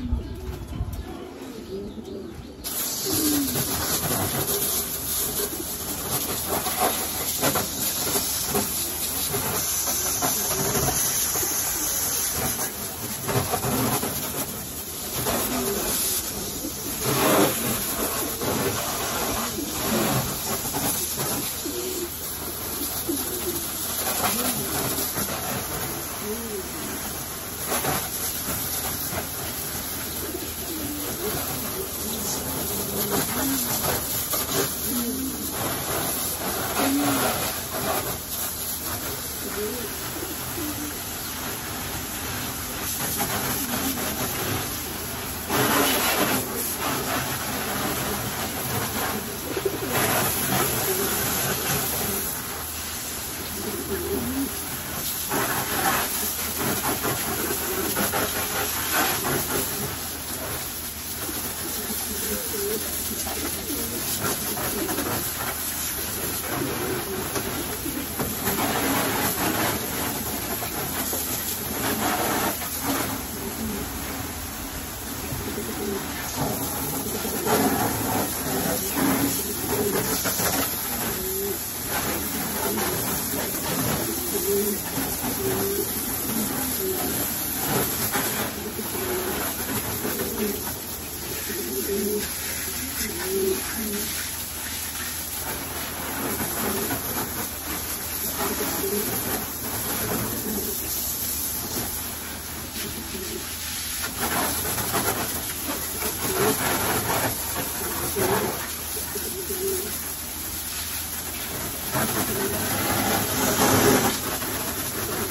Mm-hmm. Thank you.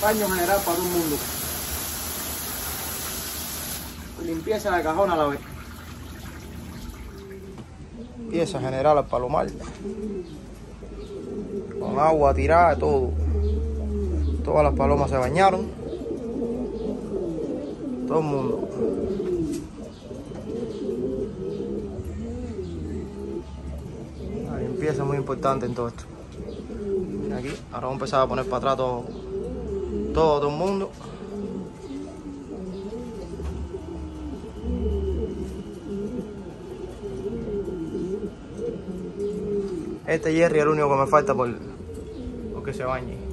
Baño general para todo el mundo. Limpieza de cajón a la vez. Pieza general al palomar. Con agua tirada, todo. Todas las palomas se bañaron. Todo el mundo. La limpieza es muy importante en todo esto. Aquí, ahora vamos a empezar a poner para atrás todo, todo, el mundo. Este Jerry es el único que me falta por, porque se bañe.